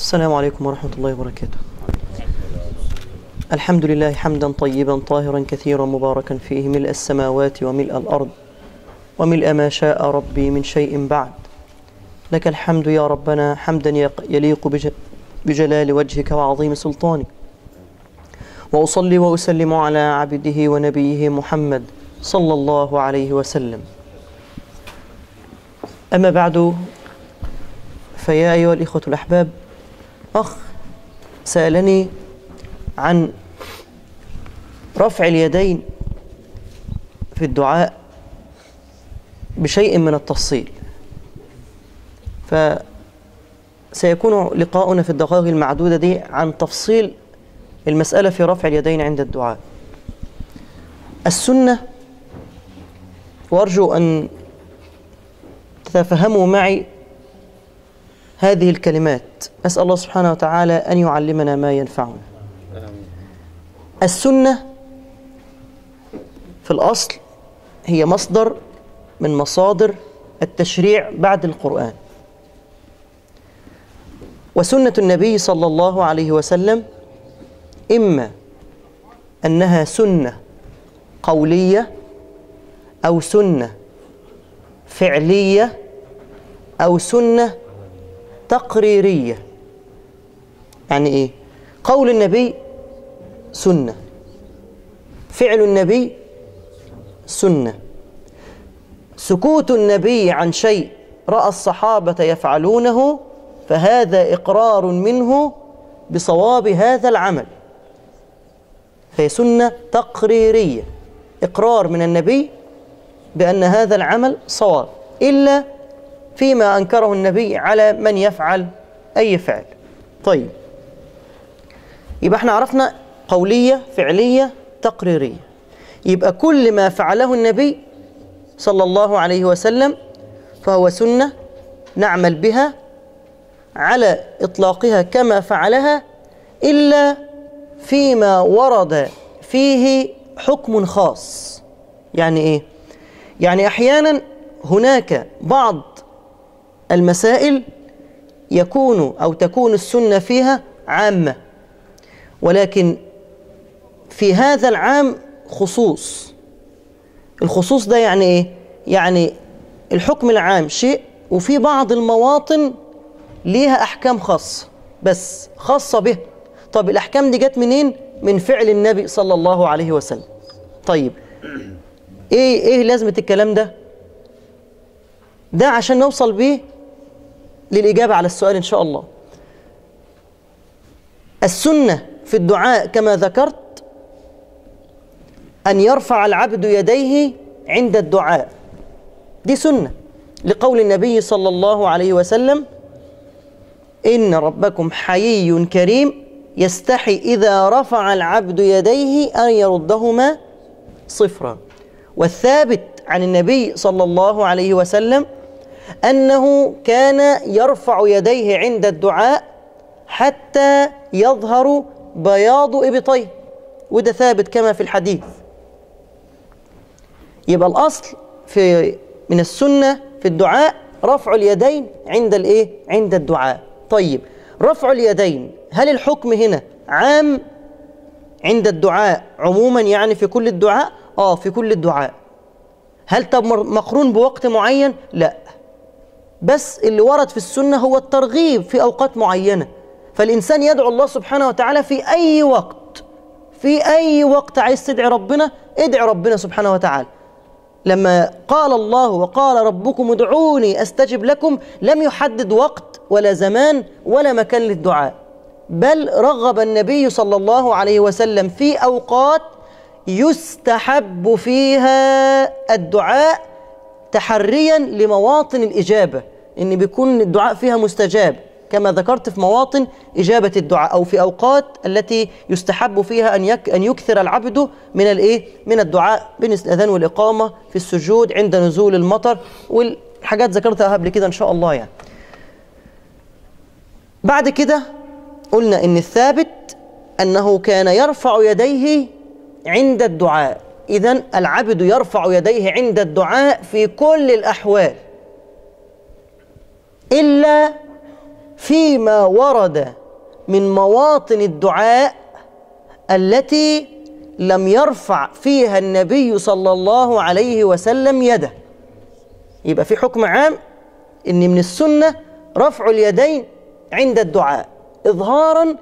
السلام عليكم ورحمة الله وبركاته. الحمد لله حمدا طيبا طاهرا كثيرا مباركا فيه ملء السماوات وملء الأرض وملء ما شاء ربي من شيء بعد. لك الحمد يا ربنا حمدا يق- يليق بج- بجلال وجهك وعظيم سلطانك. وأصلي وأسلم على عبده ونبيه محمد صلى الله عليه وسلم. أما بعد فيا أيها الإخوة الأحباب أخ سألني عن رفع اليدين في الدعاء بشيء من التفصيل. فسيكون لقاؤنا في الدقائق المعدودة دي عن تفصيل المسألة في رفع اليدين عند الدعاء. السنة وأرجو أن تتفهموا معي هذه الكلمات. أسأل الله سبحانه وتعالى أن يعلمنا ما ينفعنا. السنة في الأصل هي مصدر من مصادر التشريع بعد القرآن. وسنة النبي صلى الله عليه وسلم إما أنها سنة قولية أو سنة فعلية أو سنة تقريرية. يعني إيه؟ قول النبي سنة. فعل النبي سنة. سكوت النبي عن شيء رأى الصحابة يفعلونه فهذا إقرار منه بصواب هذا العمل. فهي سنة تقريرية. إقرار من النبي بأن هذا العمل صواب. إلا فيما أنكره النبي على من يفعل أي فعل. طيب. يبقى إحنا عرفنا قولية فعلية تقريرية. يبقى كل ما فعله النبي صلى الله عليه وسلم فهو سنة نعمل بها على إطلاقها كما فعلها إلا فيما ورد فيه حكم خاص. يعني إيه؟ يعني أحيانا هناك بعض المسائل يكون أو تكون السنة فيها عامة. ولكن في هذا العام خصوص. الخصوص ده يعني إيه؟ يعني الحكم العام شيء وفي بعض المواطن ليها أحكام خاصة بس خاصة به. طب الأحكام دي جت منين؟ من فعل النبي صلى الله عليه وسلم. طيب إيه إيه لازمة الكلام ده؟ ده عشان نوصل بيه للإجابة على السؤال إن شاء الله. السنة في الدعاء كما ذكرت أن يرفع العبد يديه عند الدعاء. دي سنة لقول النبي صلى الله عليه وسلم إن ربكم حيي كريم يستحي إذا رفع العبد يديه أن يردهما صفرا. والثابت عن النبي صلى الله عليه وسلم أنه كان يرفع يديه عند الدعاء حتى يظهر بياض إبطيه وده ثابت كما في الحديث. يبقى الأصل في من السنة في الدعاء رفع اليدين عند الإيه؟ عند الدعاء. طيب رفع اليدين هل الحكم هنا عام عند الدعاء عموما يعني في كل الدعاء؟ آه في كل الدعاء. هل طب مقرون بوقت معين؟ لا. بس اللي ورد في السنة هو الترغيب في أوقات معينة. فالإنسان يدعو الله سبحانه وتعالى في أي وقت في أي وقت عايز تدعي ربنا ادعي ربنا سبحانه وتعالى. لما قال الله وقال ربكم ادعوني أستجب لكم لم يحدد وقت ولا زمان ولا مكان للدعاء. بل رغب النبي صلى الله عليه وسلم في أوقات يستحب فيها الدعاء تحريا لمواطن الإجابة. إن بيكون الدعاء فيها مستجاب كما ذكرت في مواطن إجابة الدعاء أو في أوقات التي يستحب فيها أن يك أن يكثر العبد من الإيه؟ من الدعاء بين الأذان والإقامة في السجود عند نزول المطر والحاجات ذكرتها قبل كده إن شاء الله يعني. بعد كده قلنا إن الثابت أنه كان يرفع يديه عند الدعاء إذا العبد يرفع يديه عند الدعاء في كل الأحوال إلا فيما ورد من مواطن الدعاء التي لم يرفع فيها النبي صلى الله عليه وسلم يده. يبقى في حكم عام إن من السنة رفع اليدين عند الدعاء اظهارا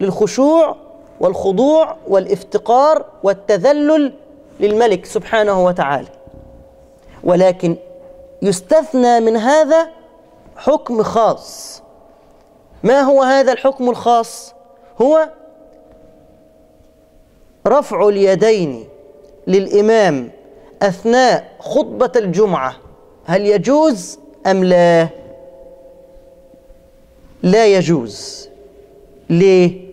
للخشوع والخضوع والإفتقار والتذلل للملك سبحانه وتعالى. ولكن يستثنى من هذا حكم خاص. ما هو هذا الحكم الخاص؟ هو رفع اليدين للإمام أثناء خطبة الجمعة. هل يجوز أم لا؟ لا يجوز. ليه؟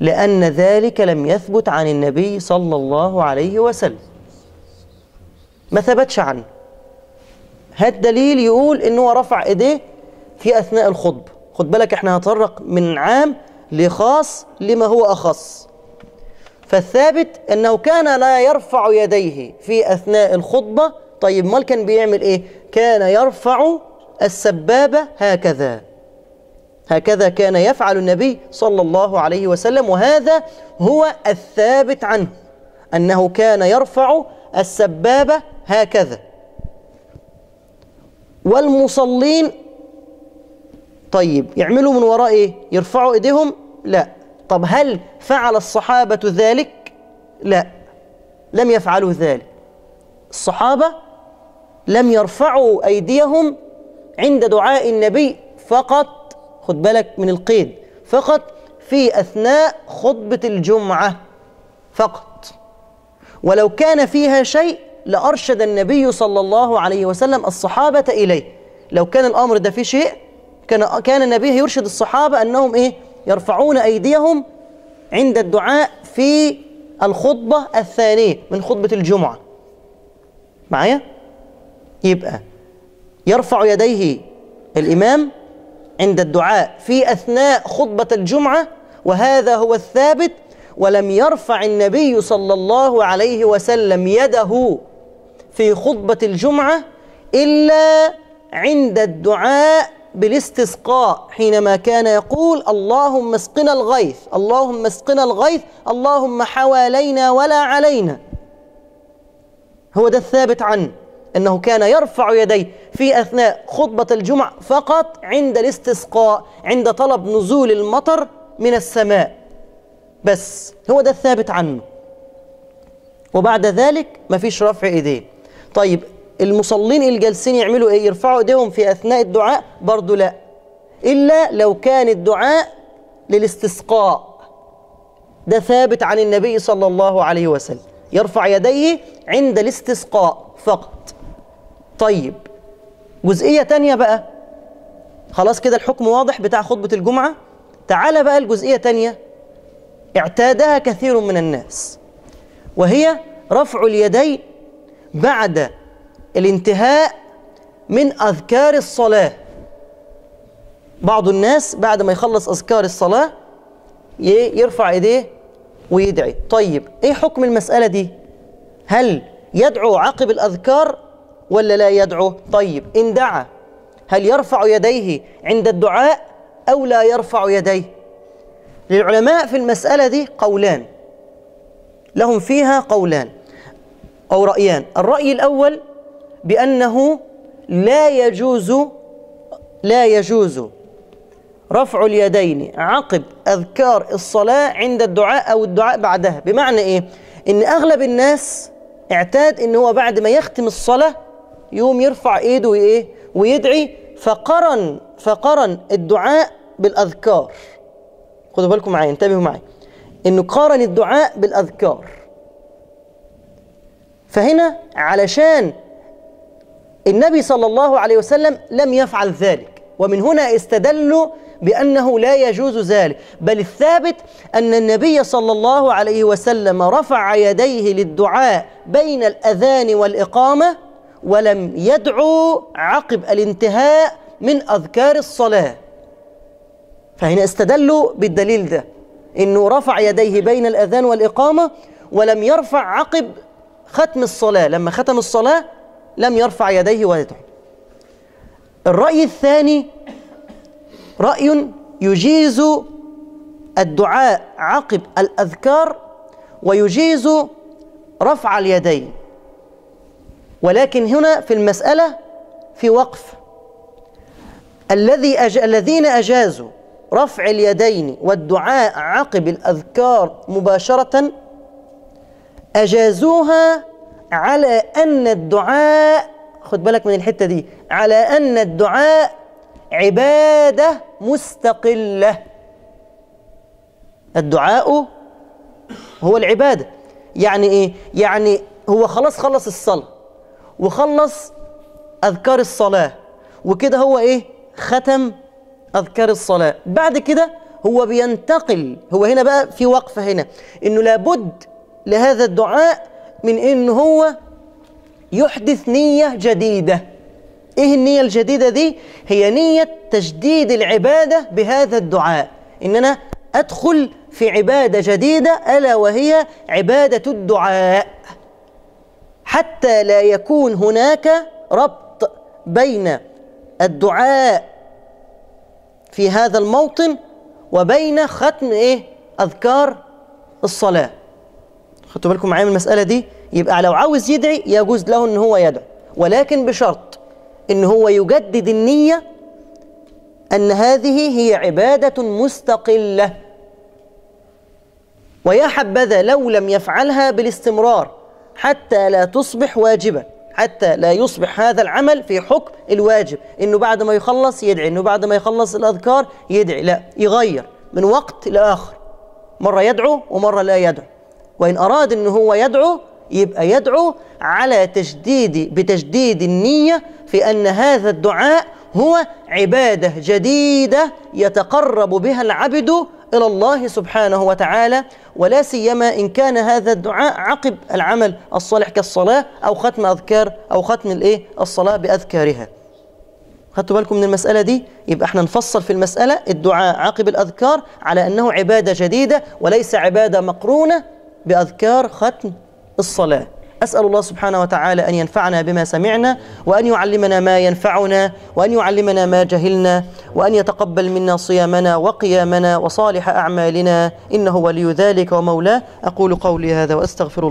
لأن ذلك لم يثبت عن النبي صلى الله عليه وسلم. ما ثبتش عنه. هات دليل يقول إنه رفع إيديه في أثناء الخطبة خد بالك إحنا هنطرق من عام لخاص لما هو أخص. فالثابت أنه كان لا يرفع يديه في أثناء الخطبة. طيب مال كان بيعمل إيه؟ كان يرفع السبابة هكذا. هكذا كان يفعل النبي صلى الله عليه وسلم وهذا هو الثابت عنه أنه كان يرفع السبابة هكذا. والمصلين طيب يعملوا من وراء إيه؟ يرفعوا إيديهم؟ لا. طب هل فعل الصحابة ذلك؟ لا. لم يفعلوا ذلك. الصحابة لم يرفعوا أيديهم عند دعاء النبي فقط خد بالك من القيد فقط في أثناء خطبة الجمعة فقط. ولو كان فيها شيء لأرشد النبي صلى الله عليه وسلم الصحابة إليه. لو كان الأمر ده فيه شيء كان كان النبي يرشد الصحابة أنهم إيه؟ يرفعون أيديهم عند الدعاء في الخطبة الثانية من خطبة الجمعة. معايا؟ يبقى يرفع يديه الإمام عند الدعاء في أثناء خطبة الجمعة وهذا هو الثابت ولم يرفع النبي صلى الله عليه وسلم يده في خطبة الجمعة إلا عند الدعاء بالاستسقاء حينما كان يقول اللهم اسقنا الغيث اللهم اسقنا الغيث اللهم حوالينا ولا علينا. هو ده الثابت عنه أنه كان يرفع يديه في أثناء خطبة الجمعة فقط عند الاستسقاء عند طلب نزول المطر من السماء. بس هو ده الثابت عنه. وبعد ذلك مفيش رفع ايديه طيب المصلين الجالسين يعملوا إيه؟ يرفعوا إيديهم في أثناء الدعاء؟ برضو لا. إلا لو كان الدعاء للاستسقاء. ده ثابت عن النبي صلى الله عليه وسلم. يرفع يديه عند الاستسقاء فقط. طيب جزئية تانية بقى. خلاص كده الحكم واضح بتاع خطبة الجمعة؟ تعال بقى الجزئية تانية. اعتادها كثير من الناس. وهي رفع اليدين بعد الانتهاء من أذكار الصلاة. بعض الناس بعد ما يخلص أذكار الصلاة يرفع إيديه ويدعي. طيب إيه حكم المسألة دي؟ هل يدعو عقب الأذكار ولا لا يدعو؟ طيب إن دعا هل يرفع يديه عند الدعاء أو لا يرفع يديه؟ للعلماء في المسألة دي قولان. لهم فيها قولان. أو رأيان. الرأي الأول بأنه لا يجوز لا يجوز رفع اليدين عقب أذكار الصلاة عند الدعاء أو الدعاء بعدها. بمعنى إيه؟ إن أغلب الناس اعتاد إن هو بعد ما يختم الصلاة يوم يرفع إيده وإيه؟ ويدعي فقرن فقرن الدعاء بالأذكار. خدوا بالكم معايا انتبهوا معايا. إنه قارن الدعاء بالأذكار. فهنا علشان النبي صلى الله عليه وسلم لم يفعل ذلك ومن هنا استدلوا بأنه لا يجوز ذلك. بل الثابت أن النبي صلى الله عليه وسلم رفع يديه للدعاء بين الأذان والإقامة ولم يدعو عقب الانتهاء من أذكار الصلاة. فهنا استدلوا بالدليل ده إنه رفع يديه بين الأذان والإقامة ولم يرفع عقب ختم الصلاة لما ختم الصلاة لم يرفع يديه ويدعو الرأي الثاني رأي يجيز الدعاء عقب الأذكار ويجيز رفع اليدين. ولكن هنا في المسألة في وقف. الذي أج... الذين أجازوا رفع اليدين والدعاء عقب الأذكار مباشرة أجازوها على أن الدعاء خد بالك من الحتة دي على أن الدعاء عبادة مستقلة الدعاء هو العبادة يعني إيه؟ يعني هو خلاص خلص الصلاة وخلص أذكار الصلاة وكده هو إيه؟ ختم أذكار الصلاة بعد كده هو بينتقل هو هنا بقى في وقفة هنا إنه لابد لهذا الدعاء من إنه هو يحدث نية جديدة. إيه النية الجديدة دي؟ هي نية تجديد العبادة بهذا الدعاء. إن أنا أدخل في عبادة جديدة ألا وهي عبادة الدعاء. حتى لا يكون هناك ربط بين الدعاء في هذا الموطن وبين ختم إيه؟ أذكار الصلاة. خدتوا بالكم معايا من المسألة دي؟ يبقى لو عاوز يدعي يجوز له إن هو يدعو ولكن بشرط إن هو يجدد النية أن هذه هي عبادة مستقلة. ويا حبذا لو لم يفعلها بالاستمرار حتى لا تصبح واجبة حتى لا يصبح هذا العمل في حكم الواجب. إنه بعد ما يخلص يدعي إنه بعد ما يخلص الأذكار يدعي لا يغير من وقت لآخر. مرة يدعو ومرة لا يدعو. وإن أراد إنه هو يدعو يبقى يدعو على تجديد بتجديد النية في أن هذا الدعاء هو عبادة جديدة يتقرب بها العبد إلى الله سبحانه وتعالى ولا سيما إن كان هذا الدعاء عقب العمل الصالح كالصلاة أو ختم أذكار أو ختم الإيه الصلاة بأذكارها خدتوا بالكم من المسألة دي؟ يبقى إحنا نفصل في المسألة الدعاء عقب الأذكار على أنه عبادة جديدة وليس عبادة مقرونة بأذكار ختم الصلاة. أسأل الله سبحانه وتعالى أن ينفعنا بما سمعنا وأن يعلمنا ما ينفعنا وأن يعلمنا ما جهلنا وأن يتقبل منا صيامنا وقيامنا وصالح أعمالنا. إنه ولي ذلك ومولاه. أقول قولي هذا وأستغفر الله.